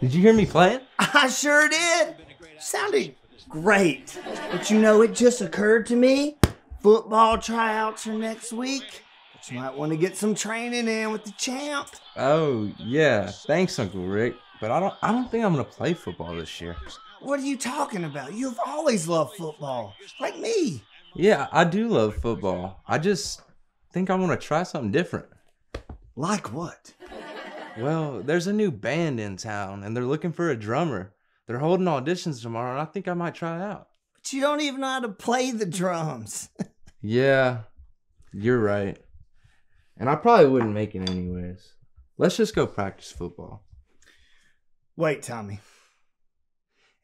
Did you hear me playing? I sure did. Sounded great. But you know, it just occurred to me football tryouts are next week. But you might want to get some training in with the champ. Oh yeah, thanks, Uncle Rick. But I don't I don't think I'm gonna play football this year. What are you talking about? You've always loved football, like me. Yeah, I do love football. I just think I want to try something different. Like what? Well, there's a new band in town and they're looking for a drummer. They're holding auditions tomorrow and I think I might try it out. But you don't even know how to play the drums. Yeah, you're right. And I probably wouldn't make it anyways. Let's just go practice football. Wait, Tommy.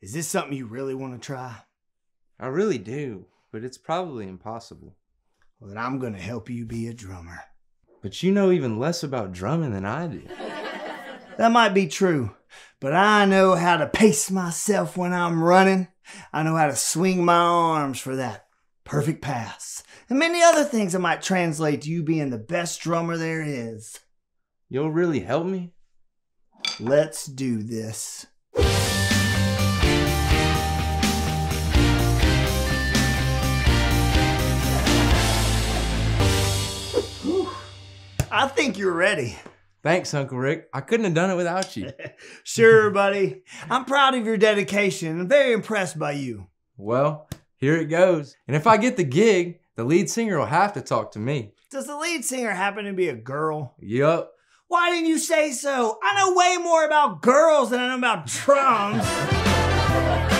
Is this something you really want to try? I really do, but it's probably impossible. Well, then I'm going to help you be a drummer. But you know even less about drumming than I do. That might be true, but I know how to pace myself when I'm running. I know how to swing my arms for that perfect pass, and many other things that might translate to you being the best drummer there is. You'll really help me? Let's do this. I think you're ready. Thanks, Uncle Rick. I couldn't have done it without you. Sure, buddy. I'm proud of your dedication and very impressed by you. Well, here it goes. And if I get the gig, the lead singer will have to talk to me. Does the lead singer happen to be a girl? Yup. Why didn't you say so? I know way more about girls than I know about drums.